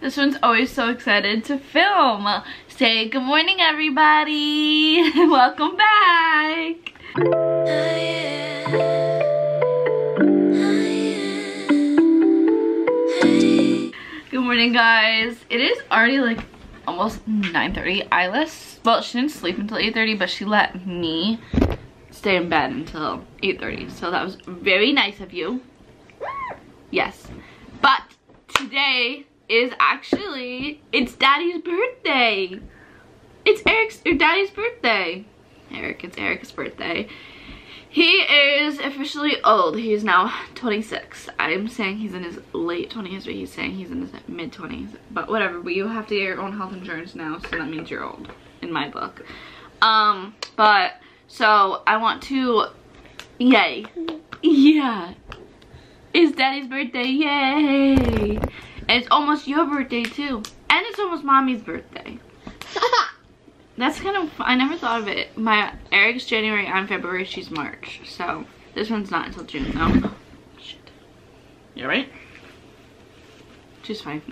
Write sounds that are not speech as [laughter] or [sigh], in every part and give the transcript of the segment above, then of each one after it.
This one's always so excited to film. Say good morning, everybody. [laughs] Welcome back. Good morning, guys. It is already like almost 9.30. Ilis, well, she didn't sleep until 8.30, but she let me stay in bed until 8.30. So that was very nice of you. Yes. But today is actually, it's daddy's birthday. It's Eric's, or daddy's birthday. Eric, it's Eric's birthday. He is officially old. He is now 26. I'm saying he's in his late 20s, but he's saying he's in his mid 20s. But whatever, but you have to get your own health insurance now, so that means you're old in my book. Um, but so I want to, yay, yeah. It's daddy's birthday, yay. And it's almost your birthday too. And it's almost mommy's birthday. [laughs] That's kind of, I never thought of it. My, Eric's January, I'm February, she's March. So, this one's not until June though. Shit. You alright? She's fine.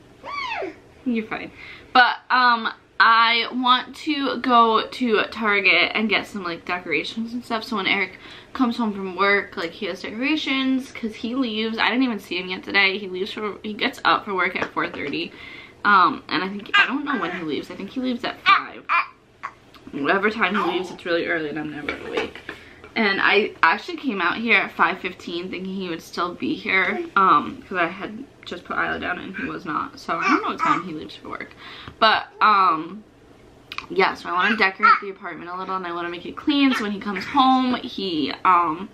[laughs] You're fine. But, um, I want to go to Target and get some, like, decorations and stuff. So when Eric comes home from work, like, he has decorations because he leaves. I didn't even see him yet today. He leaves for, he gets up for work at 4.30 um, and I think, I don't know when he leaves. I think he leaves at 5. Whatever time he leaves, it's really early and I'm never awake. And I actually came out here at 5.15 thinking he would still be here. Um, because I had just put Isla down and he was not. So I don't know what time he leaves for work. But, um, yeah, so I want to decorate the apartment a little and I want to make it clean. So when he comes home, he, um,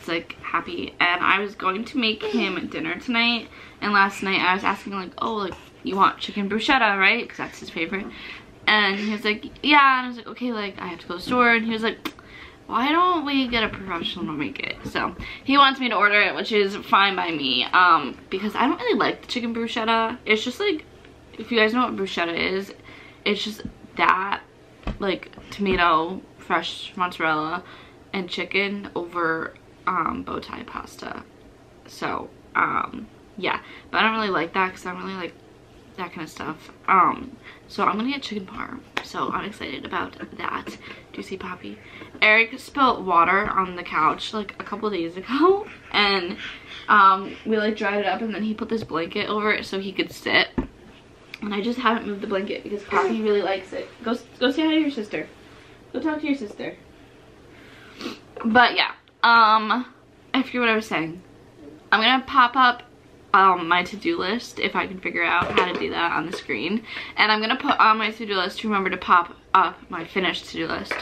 is like happy. And I was going to make him dinner tonight. And last night I was asking like, oh, like, you want chicken bruschetta, right? Because that's his favorite. And he was like, yeah. And I was like, okay, like, I have to go to the store. And he was like, why don't we get a professional to make it? So he wants me to order it, which is fine by me. Um, because I don't really like the chicken bruschetta. It's just like, if you guys know what bruschetta is, it's just that, like, tomato, fresh mozzarella, and chicken over um, bow tie pasta. So, um, yeah. But I don't really like that because I don't really like that kind of stuff. Um, so I'm gonna get chicken parm. So I'm excited about that. Do you see Poppy? Eric spilled water on the couch like a couple days ago [laughs] and um, we like dried it up and then he put this blanket over it so he could sit. And I just haven't moved the blanket because Poppy really likes it. Go, go say hi to your sister. Go talk to your sister. But yeah, um, I forget what I was saying. I'm gonna pop up um, my to-do list if I can figure out how to do that on the screen. And I'm gonna put on my to-do list to remember to pop up my finished to-do list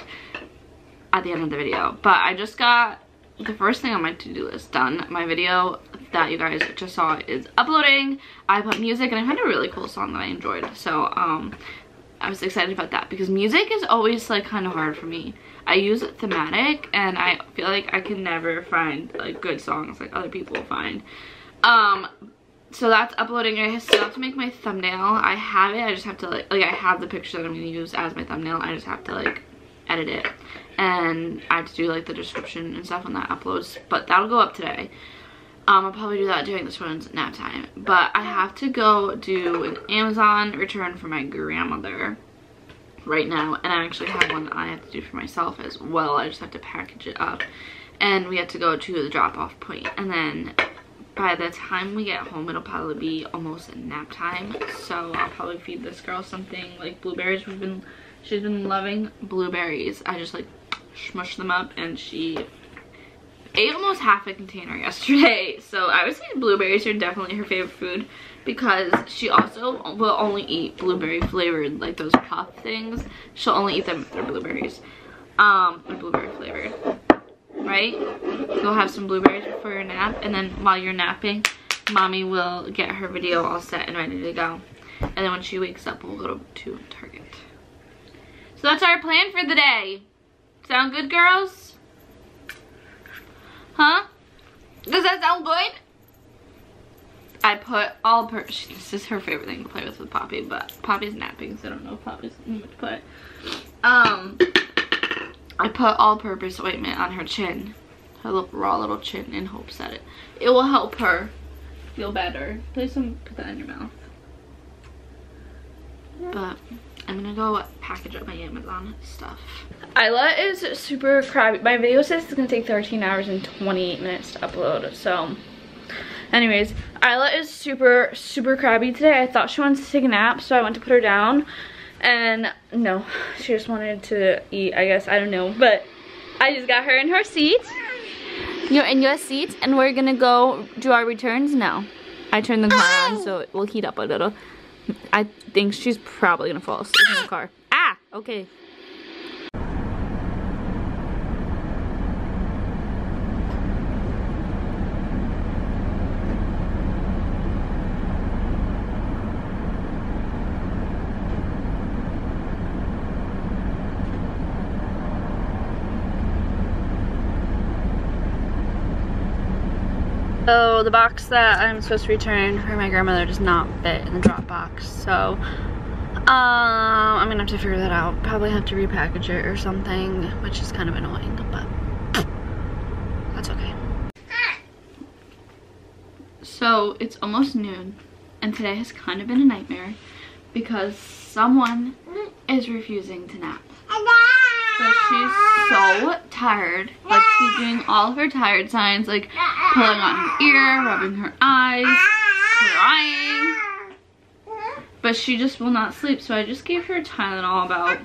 at the end of the video. But I just got the first thing on my to-do list done. My video that you guys just saw is uploading. I put music and I found a really cool song that I enjoyed. So um, I was excited about that because music is always like kind of hard for me. I use thematic and I feel like I can never find like good songs like other people find. Um, so that's uploading. I still have to make my thumbnail. I have it. I just have to like, like I have the picture that I'm to use as my thumbnail. I just have to like edit it. And I have to do like the description and stuff when that uploads. But that'll go up today. Um, I'll probably do that during this one's nap time. But I have to go do an Amazon return for my grandmother right now. And I actually have one that I have to do for myself as well. I just have to package it up. And we have to go to the drop-off point. And then by the time we get home it'll probably be almost nap time. So i'll probably feed this girl something like blueberries we've been she's been loving. Blueberries. I just like smush them up and she ate almost half a container yesterday. [laughs] So i would say blueberries are definitely her favorite food because she also will only eat blueberry flavored like those puff things. She'll only eat them if they're blueberries. Um blueberry flavored right? You'll have some blueberries before your nap, and then while you're napping, mommy will get her video all set and ready to go. And then when she wakes up, we'll go to Target. So that's our plan for the day. Sound good, girls? Huh? Does that sound good? I put all per this is her favorite thing to play with with Poppy, but Poppy's napping, so I don't know if Poppy's to put. Um I put all-purpose ointment on her chin, her little, raw little chin in hopes that it, it will help her feel better. Put some, put that in your mouth. but I'm gonna go package up my Amazon stuff. Isla is super crabby. My video says it's gonna take 13 hours and 28 minutes to upload, so anyways, Isla is super, super crabby today. I thought she wanted to take a nap, so I went to put her down, and no, she just wanted to eat, I guess, I don't know, but I just got her in her seat. You're in your seat, and we're gonna go do our returns now. I turned the car on, so it will heat up a little. I think she's probably gonna fall asleep in the car. Ah, okay. So the box that I'm supposed to return for my grandmother does not fit in the drop box. So um, I'm gonna have to figure that out. Probably have to repackage it or something, which is kind of annoying, but that's okay. So it's almost noon and today has kind of been a nightmare because someone is refusing to nap. So she's so tired. Like she's doing all of her tired signs, like pulling on her ear, rubbing her eyes, crying. But she just will not sleep. So I just gave her Tylenol about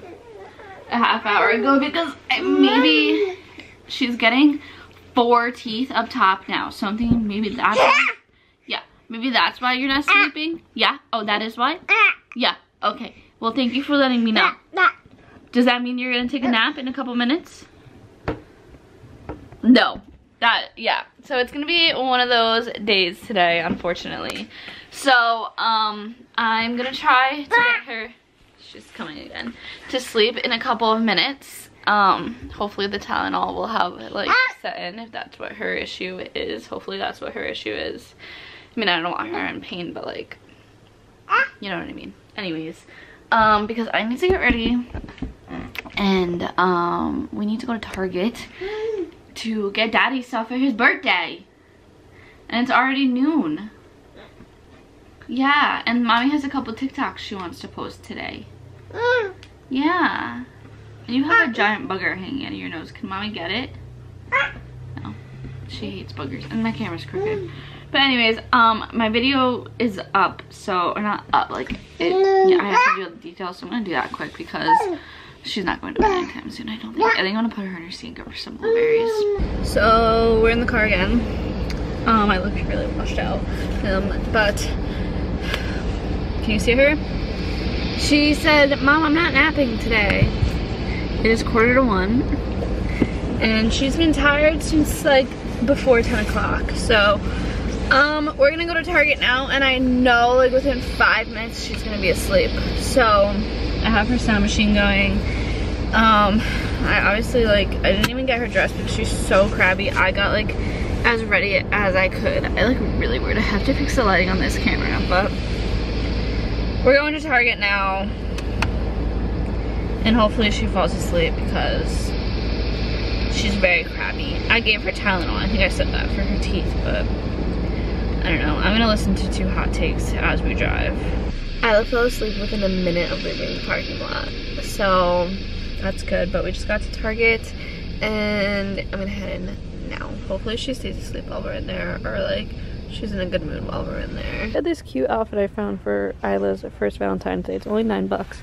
a half hour ago because maybe she's getting four teeth up top now. Something maybe that's yeah, maybe that's why you're not sleeping. Yeah. Oh, that is why. Yeah. Okay. Well, thank you for letting me know. Does that mean you're gonna take a nap in a couple minutes? No. That, yeah. So it's gonna be one of those days today, unfortunately. So, um, I'm gonna try to get her, she's coming again, to sleep in a couple of minutes. Um, hopefully the Tylenol will have it, like, set in if that's what her issue is. Hopefully that's what her issue is. I mean, I don't want her in pain, but, like, you know what I mean. Anyways, um, because I need to get ready and um, we need to go to Target to get daddy stuff for his birthday. And it's already noon. Yeah, and mommy has a couple TikToks she wants to post today. Yeah. And you have a giant bugger hanging out of your nose. Can mommy get it? No. She hates boogers. And my camera's crooked. But anyways, um, my video is up, so, or not up, like, it, yeah, I have to do the details, so I'm gonna do that quick because she's not going to bed anytime soon, I don't think. I think I'm gonna put her in her seat and give her some blueberries. [sighs] So, we're in the car again. Um, I look really washed out, um, but, can you see her? She said, Mom, I'm not napping today. It is quarter to one, and she's been tired since, like, before 10 o'clock, so, um, we're gonna go to Target now, and I know, like, within five minutes, she's gonna be asleep. So, I have her sound machine going. Um, I obviously, like, I didn't even get her dressed because she's so crabby. I got, like, as ready as I could. I look really weird. I have to fix the lighting on this camera, but we're going to Target now. And hopefully she falls asleep because she's very crabby. I gave her Tylenol. I think I said that for her teeth, but I don't know. I'm gonna listen to two hot takes as we drive. I fell asleep within a minute of leaving the parking lot. So that's good, but we just got to Target and I'm gonna head in now. Hopefully she stays asleep while we're in there or like she's in a good mood while we're in there. I got this cute outfit I found for Isla's first Valentine's Day. It's only nine bucks.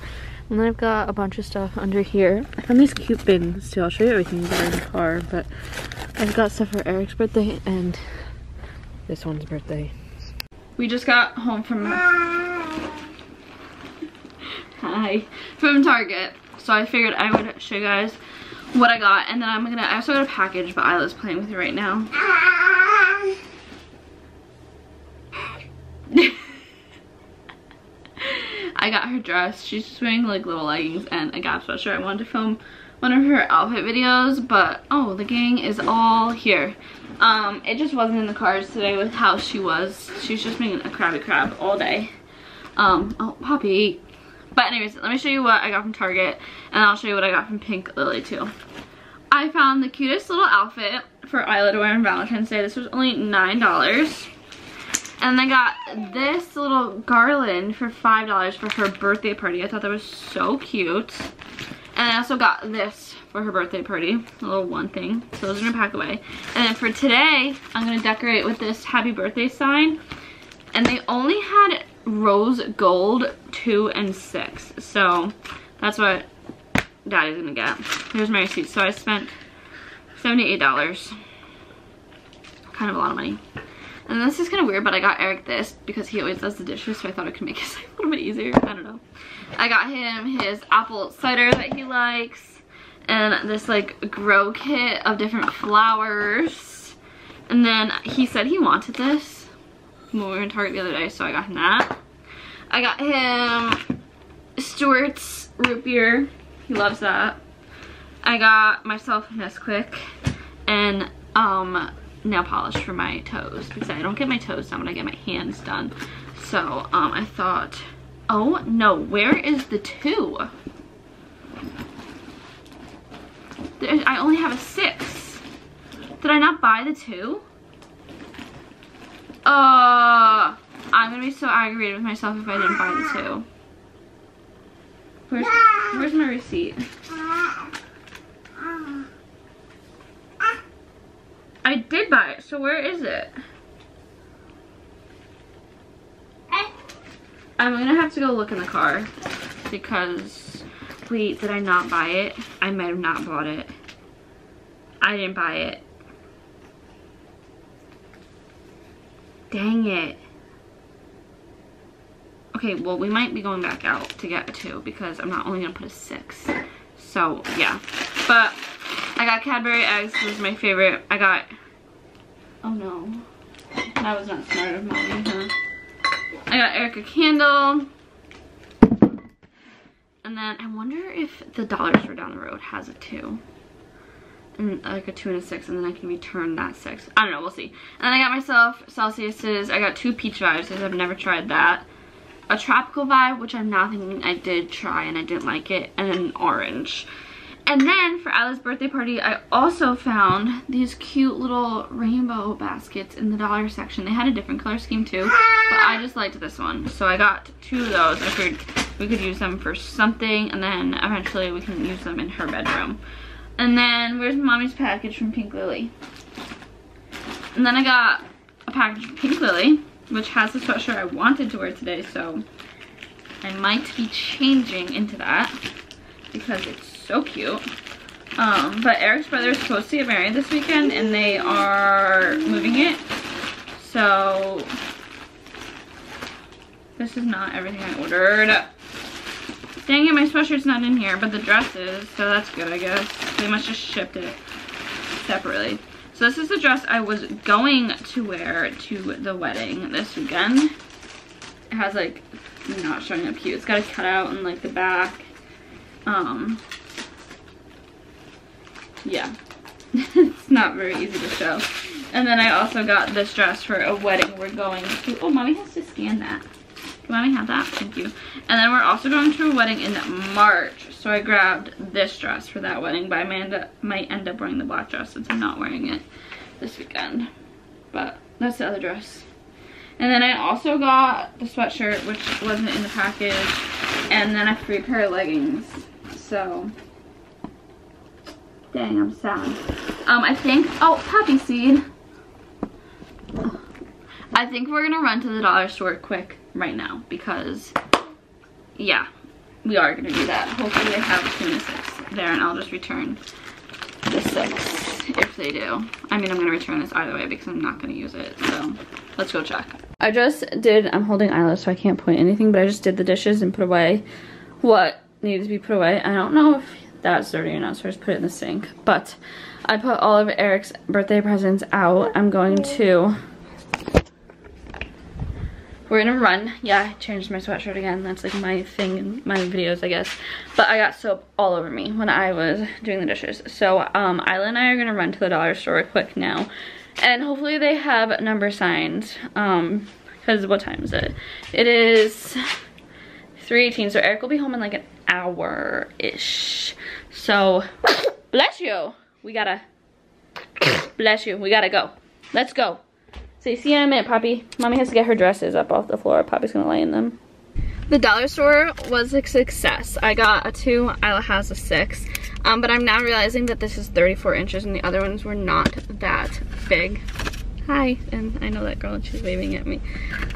And then I've got a bunch of stuff under here. I found these cute bins too. I'll show you everything in the car, but I've got stuff for Eric's birthday and this one's birthday. We just got home from [laughs] hi from Target, so I figured I would show you guys what I got, and then I'm gonna I also got a package, but Isla's playing with it right now. [laughs] I got her dress. She's just wearing like little leggings and a Gap sweatshirt. I wanted to film one of her outfit videos, but oh, the gang is all here. Um, it just wasn't in the cards today with how she was. She's just being a crabby crab all day. Um, oh, Poppy. But anyways, let me show you what I got from Target, and I'll show you what I got from Pink Lily too. I found the cutest little outfit for Isla to wear on Valentine's Day. This was only $9. And I got this little garland for $5 for her birthday party. I thought that was so cute. And I also got this for her birthday party, a little one thing. So those are gonna pack away. And then for today, I'm gonna decorate with this happy birthday sign. And they only had rose gold two and six. So that's what daddy's gonna get. Here's my receipt. So I spent $78. Kind of a lot of money. And this is kind of weird, but I got Eric this because he always does the dishes, so I thought it could make [laughs] his life a little bit easier. I don't know. I got him his apple cider that he likes, and this like grow kit of different flowers. And then he said he wanted this were in Target the other day, so I got him that. I got him Stewart's root beer. He loves that. I got myself Nesquik and um nail polish for my toes because I don't get my toes done when I get my hands done. So um, I thought, oh no, where is the two? I only have a six. Did I not buy the two? Uh, I'm gonna be so aggravated with myself if I didn't buy the two. Where's, where's my receipt? I did buy it, so where is it? I'm gonna have to go look in the car because, wait, did I not buy it? I might have not bought it. I didn't buy it. Dang it. Okay, well, we might be going back out to get a 2 because I'm not only going to put a 6. So, yeah. But I got Cadbury eggs. This is my favorite. I got... Oh, no. That was not smart of Molly, huh? I got Eric a Candle. And then I wonder if the Dollar Store down the road has a 2. Mm, like a two and a six, and then I can return that six. I don't know, we'll see. And then I got myself Celsius's. I got two peach vibes because I've never tried that. A tropical vibe, which I'm not thinking I did try and I didn't like it. And an orange. And then for Isla's birthday party, I also found these cute little rainbow baskets in the dollar section. They had a different color scheme too, but I just liked this one. So I got two of those. I figured we could use them for something and then eventually we can use them in her bedroom. And then where's mommy's package from Pink Lily? And then I got a package from Pink Lily, which has the sweatshirt I wanted to wear today, so I might be changing into that because it's so cute. Um, but Eric's brother is supposed to get married this weekend and they are moving it. So this is not everything I ordered. Dang it, my sweatshirt's not in here, but the dress is, so that's good, I guess. They must just shipped it separately. So this is the dress I was going to wear to the wedding this weekend. It has like, not showing up cute. It's got a cutout in like the back. Um, yeah, [laughs] it's not very easy to show. And then I also got this dress for a wedding we're going to. Oh, mommy has to scan that. Can mommy have that? Thank you. And then we're also going to a wedding in March. So I grabbed this dress for that wedding, but I might end up, might end up wearing the black dress since I'm not wearing it this weekend. But that's the other dress. And then I also got the sweatshirt, which wasn't in the package, and then a free pair of leggings. So Dang, I'm sad. Um, I think, oh, poppy seed. I think we're gonna run to the dollar store quick right now because, yeah, we are gonna do that. Hopefully they have two and six there and I'll just return the six if they do. I mean, I'm gonna return this either way because I'm not gonna use it, so let's go check. I just did, I'm holding Isla so I can't point anything, but I just did the dishes and put away what needed to be put away. I don't know if that's dirty or not so I just put it in the sink. But I put all of Eric's birthday presents out. I'm going to... We're gonna run. Yeah, I changed my sweatshirt again. That's like my thing in my videos, I guess. But I got soap all over me when I was doing the dishes. So um, Isla and I are gonna run to the dollar store quick now. And hopefully they have number signs. Um, because what time is it? It is 3.18, so Eric will be home in like an hour-ish. So, [coughs] bless you. We gotta, [coughs] bless you. We gotta go. Let's go. So see you in a minute, Poppy. Mommy has to get her dresses up off the floor. Poppy's gonna lay in them. The dollar store was a success. I got a two, Isla has a six. Um, but I'm now realizing that this is 34 inches and the other ones were not that big. Hi, and I know that girl and she's waving at me.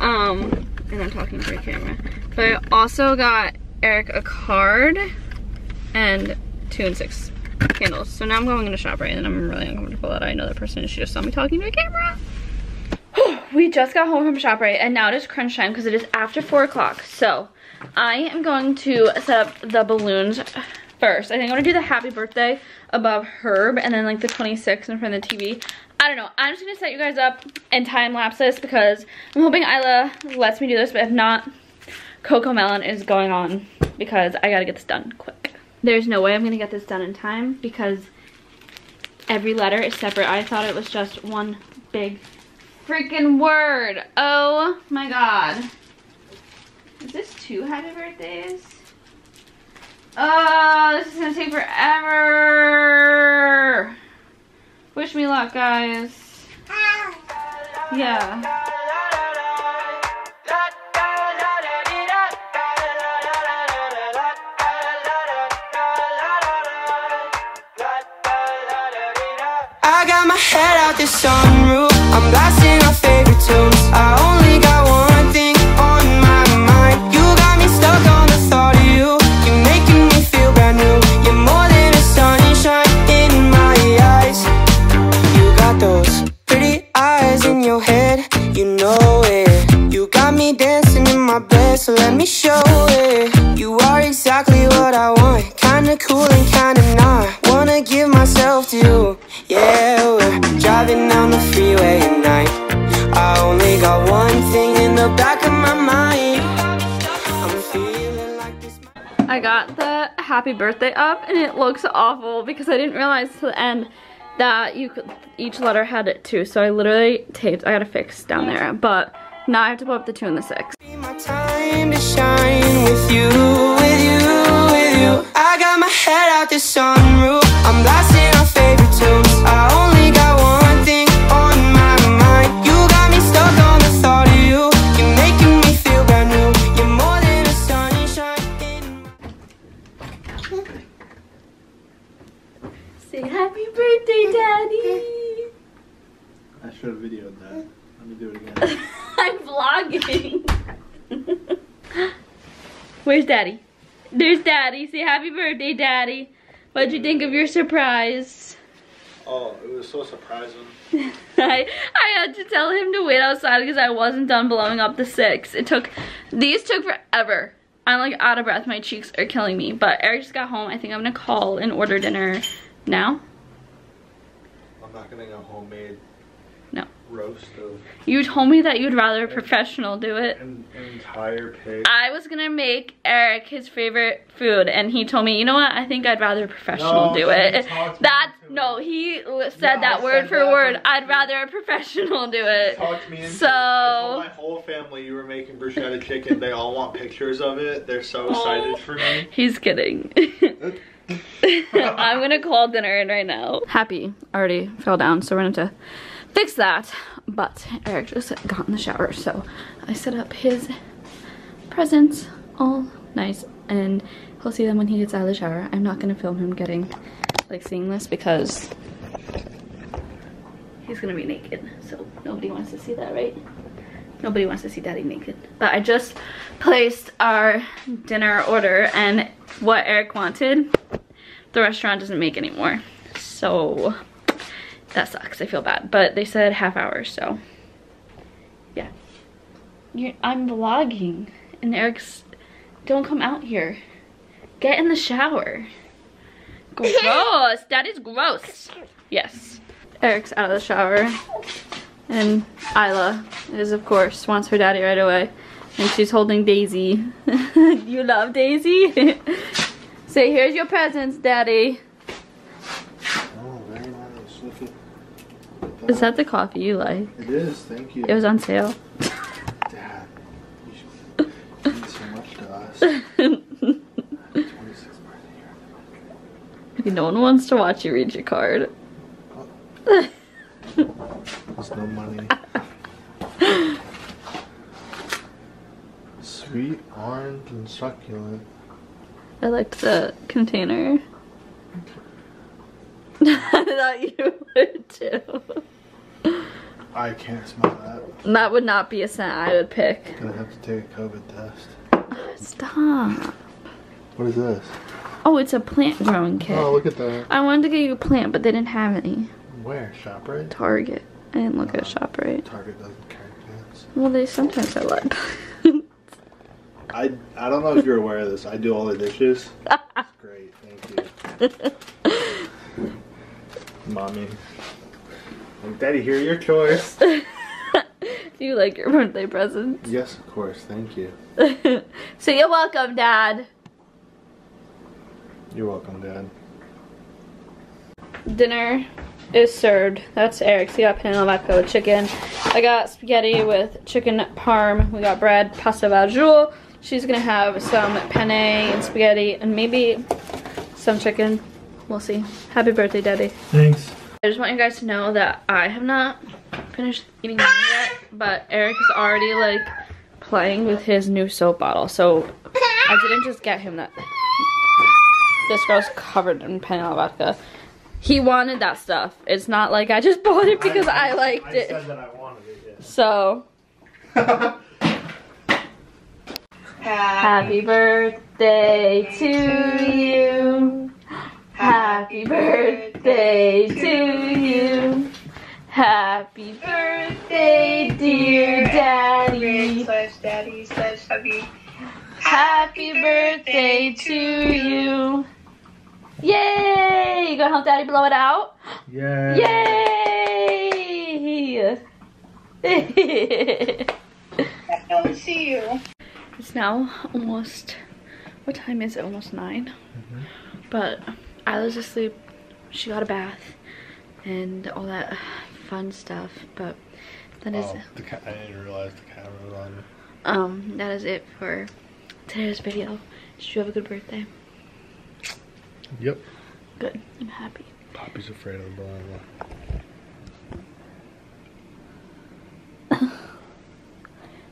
Um, and I'm talking to the camera. But I also got Eric a card and two and six candles. So now I'm going into ShopRite and I'm really uncomfortable that I know that person and she just saw me talking to a camera. We just got home from ShopRite and now it is crunch time because it is after four o'clock. So I am going to set up the balloons first. I think I'm gonna do the happy birthday above Herb and then like the 26 in front of the TV. I don't know. I'm just gonna set you guys up and time lapse this because I'm hoping Isla lets me do this, but if not, Cocomelon is going on because I gotta get this done quick. There's no way I'm gonna get this done in time because every letter is separate. I thought it was just one big freaking word. Oh my god. Is this two happy birthdays? Oh, this is gonna take forever. Wish me luck, guys. Yeah. I got my head out sunroof. Happy birthday up and it looks awful because I didn't realize to the end that you could each letter had it too. So I literally taped, I gotta fix down there. But now I have to put up the two and the six. With you, with you, with you. I got my head out sunroof. I'm blasting should have videoed that. Let me do it again. [laughs] I'm vlogging. Where's daddy? There's daddy. Say happy birthday, daddy. What'd you think of your surprise? oh, it was so surprising. [laughs] I, I had to tell him to wait outside because I wasn't done blowing up the six. It took, these took forever. I'm like out of breath. My cheeks are killing me. But Eric just got home. I think I'm gonna call and order dinner now. I'm not gonna go homemade No. Roast of You told me that you'd rather a professional do it. an, an entire pig. I was gonna make Eric his favorite food, and he told me, you know what? I think I'd rather a professional No, do he it. talked me That into no, he said Yeah, that I word said for that, word. but- I'd rather a professional do it. Talked me into So- it. My whole family you were making bruschetta chicken. They all want pictures of it. They're so oh. excited for me. He's kidding. [laughs] I'm gonna call dinner in right now. Happy already fell down, so we're gonna have to fix that. But Eric just got in the shower, so I set up his presents all nice, and he'll see them when he gets out of the shower. I'm not gonna film him getting like seeing this because he's gonna be naked, so nobody wants to see that, right? Nobody wants to see daddy naked. But I just placed our dinner order and what Eric wanted, the restaurant doesn't make anymore. So that sucks, I feel bad. But they said half hour, so yeah. You're, I'm vlogging and Eric's, don't come out here. Get in the shower. Gross, that is gross. Yes. Eric's out of the shower. And Isla is, of course, wants her daddy right away. And she's holding Daisy. [laughs] you love Daisy? [laughs] Say, here's your presents, daddy. Is that the coffee you like? It is, thank you. It was on sale. Dad, you should so much to us. [laughs] no one wants to watch you read your card. There's no money. Sweet, orange, and succulent. I liked the container. [laughs] I thought you were too. I can't smell that. That would not be a scent I would pick. I'm Gonna have to take a COVID test. [sighs] Stop. What is this? Oh, it's a plant growing kit. Oh, look at that. I wanted to get you a plant, but they didn't have any. Where? ShopRite? Target. I didn't look at oh. ShopRite. Target doesn't carry plants. Well, they sometimes are like. [laughs] I I don't know if you're aware of this. I do all the dishes. That's [laughs] great. Thank you. [laughs] Mommy. Like, Daddy, here your choice. [laughs] Do you like your birthday presents? yes, of course. Thank you. [laughs] so you're welcome, Dad. You're welcome, Dad. Dinner is served. That's Eric's. He got panino vodka with chicken. I got spaghetti with chicken parm. We got bread, pasta fagioli. She's gonna have some penne and spaghetti and maybe some chicken. We'll see. Happy birthday, Daddy. Thanks. I just want you guys to know that I have not finished eating yet, but Eric is already like playing with his new soap bottle. So I didn't just get him that. This girl's covered in panel vodka. He wanted that stuff. It's not like I just bought it because I, liked it. that I it. So happy birthday to you. Happy birthday to you. Happy birthday, dear daddy. slash daddy slash hubby. Happy birthday to you. Yay! You gonna help daddy blow it out? Yeah. Yay! [laughs] I don't see you. it's now almost, what time is it? Almost 9 mm-hmm. But Isla's asleep. She got a bath and all that fun stuff. But that is, Oh, the ca- I didn't realize the camera was on. um, that is it for today's video. Did you have a good birthday? Yep. Good. I'm happy. Poppy's afraid of the blowing [laughs]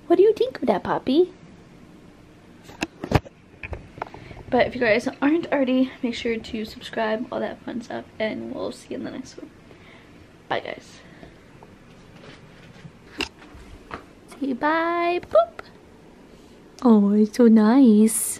What do you think of that, Poppy? But if you guys aren't already, make sure to subscribe, all that fun stuff, and we'll see you in the next one. Bye, guys. Say bye. Boop. Oh, it's so nice.